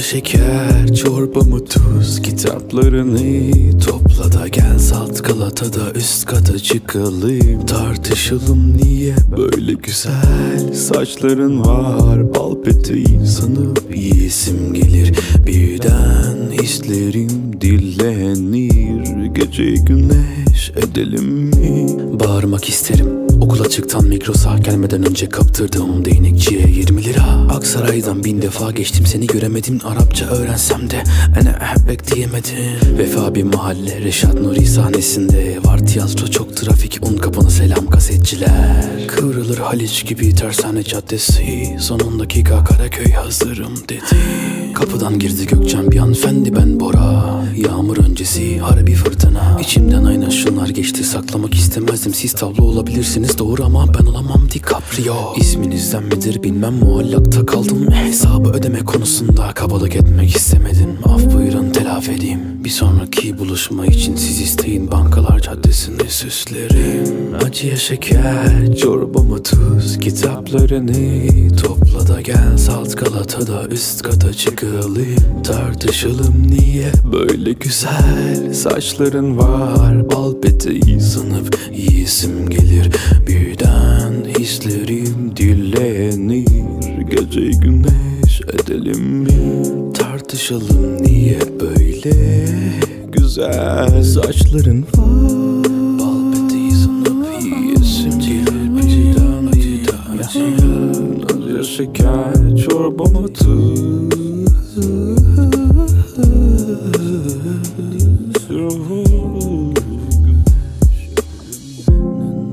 şeker, çorba mı tuz Kitaplarını topla da gel Salt Galata'da üst kata çıkalım. Tartışalım niye böyle güzel Saçların var? Bal peteği sanıp yiyesim gelir. Birden hislerim dillenir. Gece güneş edelim mi? Bağırmak isterim Okula çıktan Migros'a gelmeden önce kaptırdığım değnekçiye 20 lira. Aksaray'dan bin defa geçtim seni göremedim. Arapça öğrensem de ene ehbek diyemedim. Vefa bir mahalle Reşat Nuri sahnesinde. Var tiyatro çok trafik un kapına selam kasetçiler. Kıvrılır Haliç gibi tersane caddesi. Son 10 dakika Karaköy hazırım dedi. Kapıdan girdi Gökçen bir hanımefendi ben Bora. Yağmur öncesi harbi fırtına. İçimden aynen şunlar geçti saklamak istemezdim. Siz tablo olabilirsiniz doğru ama ben olamam DiCaprio. İsminizden midir bilmem muallakta kaldım. Hesabı ödeme konusunda kabalık etmek istemedim. Af buyurun telafi edeyim. Bir sonraki buluşma için siz isteyin Bankalar caddesini süslerim. Acıya şeker, çorba mı tuz Kitaplarını da gel Salt Galata'da üst kata çıkalım Tartışalım niye? Böyle güzel Saçların var. Bal peteği sanıp yiyesim gelir. Birden hislerim dillenir. Gece güneş edelim mi? Tartışalım niye böyle? Güzel Saçların var şeker çorbama tuz.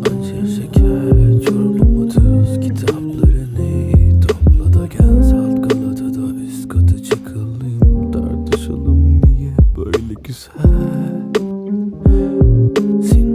Acı şeker çorbama tuz Kitaplarını topla da gel Salt Galata'da üst kata çıkalım. Tartışalım niye böyle güzel? Sin